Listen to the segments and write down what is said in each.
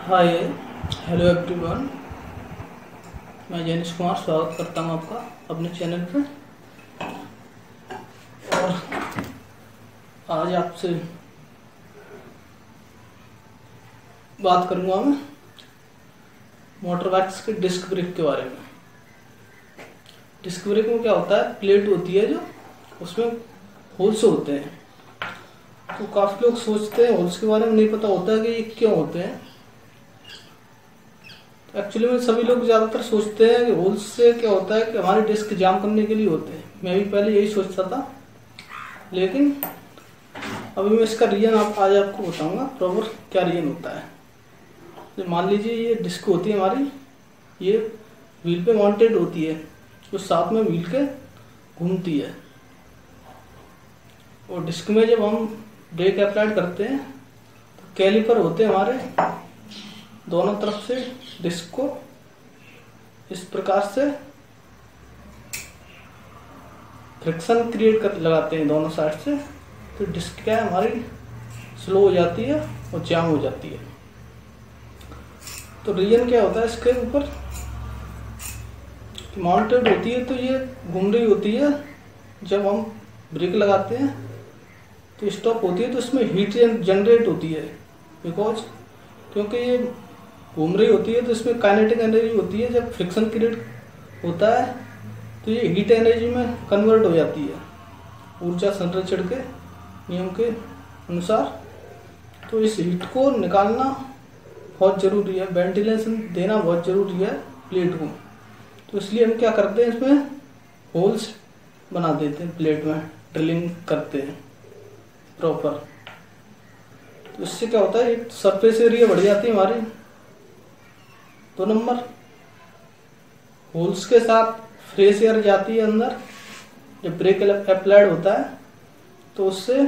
Hi hello everyone मैं जैनिश कुमार, स्वागत करता हूँ आपका अपने चैनल पे। और आज आपसे बात करूँगा मैं मोटर बाइक्स के डिस्क ब्रेक के बारे में। डिस्क ब्रेक में क्या होता है? प्लेट होती है जो, उसमें होल्स होते हैं। तो काफ़ी लोग सोचते हैं, होल्स के बारे में नहीं पता होता है कि ये क्यों होते हैं। एक्चुअली में सभी लोग ज़्यादातर सोचते हैं कि होल्स से क्या होता है कि हमारे डिस्क जाम करने के लिए होते हैं। मैं भी पहले यही सोचता था। लेकिन अभी मैं इसका रीजन आप, आज आपको बताऊँगा प्रॉपर क्या रीजन होता है। तो मान लीजिए ये डिस्क होती है हमारी, ये व्हील पे माउंटेड होती है, जो साथ में व्हील के घूमती है। और डिस्क में जब हम ब्रेक अप्लाइड करते हैं तो कैलिपर होते हैं हमारे दोनों तरफ़ से डिस्क को इस प्रकार से फ्रिक्शन क्रिएट कर लगाते हैं दोनों साइड से तो डिस्क क्या है हमारी? स्लो हो जाती है और जाम हो जाती है। तो रीजन क्या होता है इसके ऊपर? माउंटेड होती है तो ये घूम रही होती है, जब हम ब्रेक लगाते हैं तो स्टॉप होती है तो इसमें हीट जनरेट होती है। बिकॉज़ क्योंकि ये घूम रही होती है तो इसमें काइनेटिक एनर्जी होती है। जब फ्रिक्शन क्रिएट होता है तो ये हीट एनर्जी में कन्वर्ट हो जाती है। ऊर्जा संरक्षण के नियम के अनुसार। तो इस हीट को निकालना बहुत ज़रूरी है। वेंटिलेशन देना बहुत ज़रूरी है प्लेट को। तो इसलिए हम क्या करते हैं, इसमें होल्स बना देते हैं प्लेट में ड्रिलिंग करते हैं प्रॉपर तो इससे क्या होता है सरफेस एरिया बढ़ जाती है हमारी। दो नंबर। होल्स के साथ फ्रेश एयर जाती है अंदर, जब ब्रेक अप्लाइड होता है तो उससे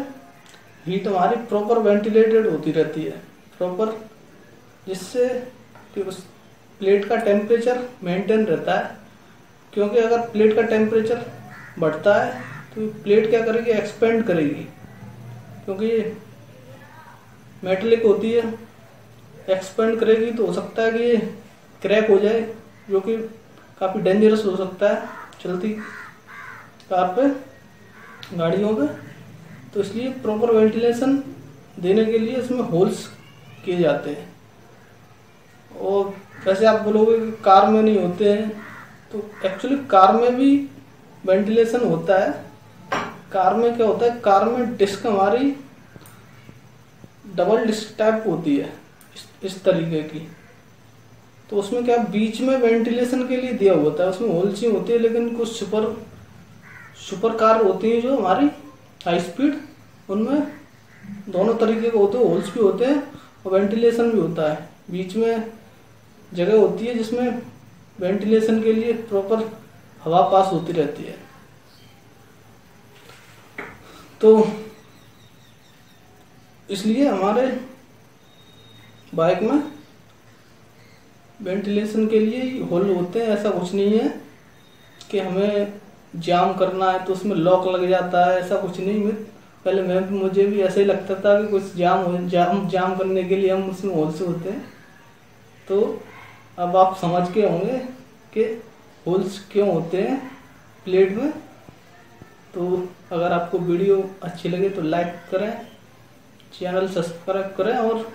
हीट हमारी प्रॉपर वेंटिलेटेड होती रहती है। प्रॉपर जिससे कि उस प्लेट का टेम्परेचर मेंटेन रहता है। क्योंकि अगर प्लेट का टेम्परेचर बढ़ता है तो प्लेट क्या करेगी? एक्सपेंड करेगी। क्योंकि मेटलिक होती है एक्सपेंड करेगी तो हो सकता है कि क्रैक हो जाए जो कि काफ़ी डेंजरस हो सकता है चलती कार पे गाड़ियों पे। तो इसलिए प्रॉपर वेंटिलेशन देने के लिए इसमें होल्स किए जाते हैं। और वैसे आप बोलोगे कि कार में नहीं होते हैं तो एक्चुअली कार में भी वेंटिलेशन होता है। कार में क्या होता है कार में डिस्क हमारी डबल डिस्क टाइप होती है इस, इस तरीके की। तो उसमें क्या बीच में वेंटिलेशन के लिए दिया होता है उसमें होल्स होती है, लेकिन कुछ सुपर सुपर कार होती है जो हमारी हाई स्पीड उनमें दोनों तरीके के होते हैं होल्स भी होते हैं और वेंटिलेशन भी होता है। बीच में जगह होती है जिसमें वेंटिलेशन के लिए प्रॉपर हवा पास होती रहती है। तो इसलिए हमारे बाइक में वेंटिलेशन के लिए होल होते हैं, ऐसा कुछ नहीं है कि हमें जाम करना है तो उसमें लॉक लग जाता है, ऐसा कुछ नहीं मैं पहले मैं, मुझे भी ऐसे ही लगता था कि कुछ जाम हो, जाम जाम करने के लिए हम उसमें होल्स होते हैं। तो अब आप समझ के होंगे कि होल्स क्यों होते हैं प्लेट में। तो अगर आपको वीडियो अच्छी लगे तो लाइक करें, चैनल सब्सक्राइब करें और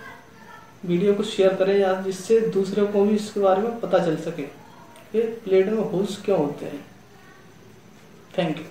वीडियो को शेयर करें या जिससे दूसरे को भी इसके बारे में पता चल सके कि प्लेट में होल्स क्यों होते हैं। Thank you